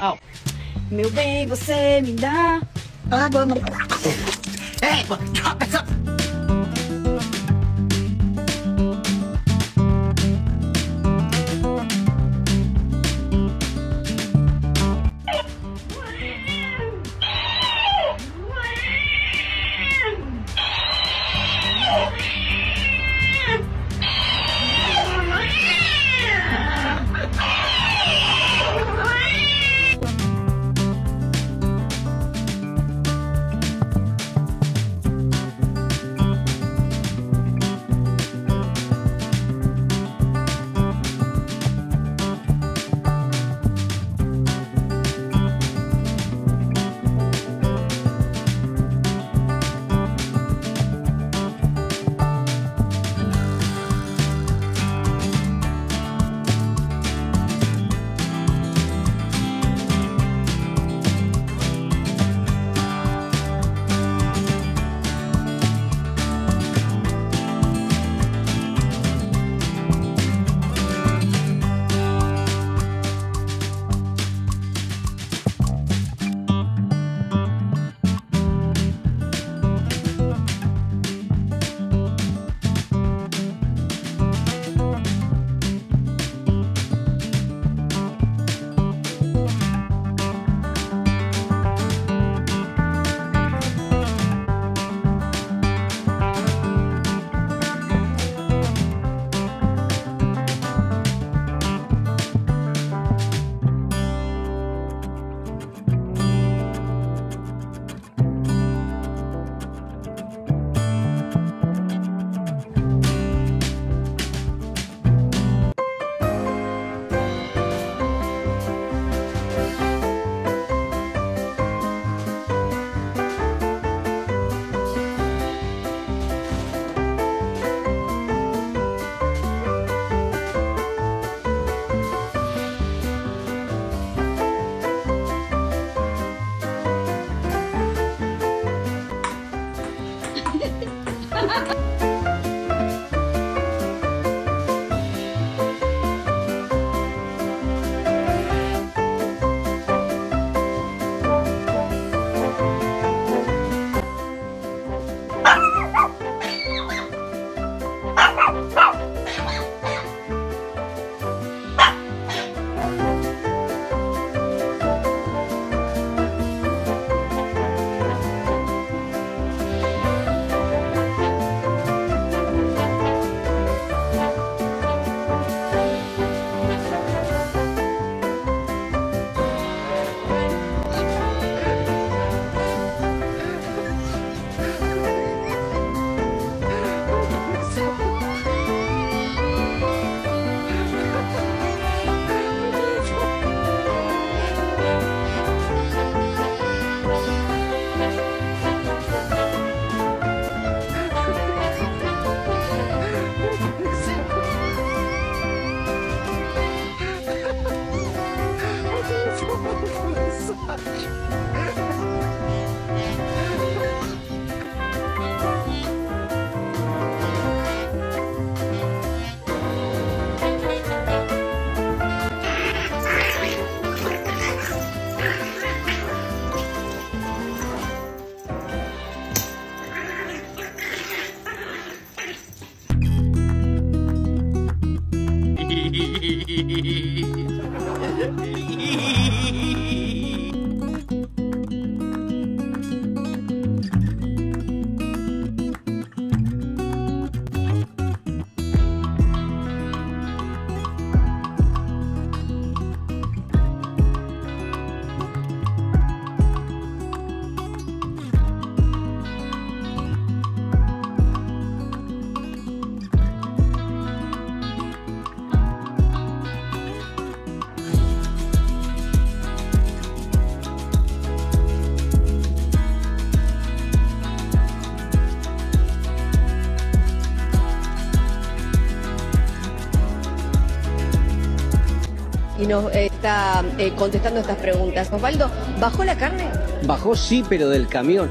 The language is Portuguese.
Ó. Meu bem, você me dá água no... Ei, essa... 감사합니다. Nos está eh, contestando estas preguntas. Osvaldo, ¿bajó la carne? Bajó sí, pero del camión.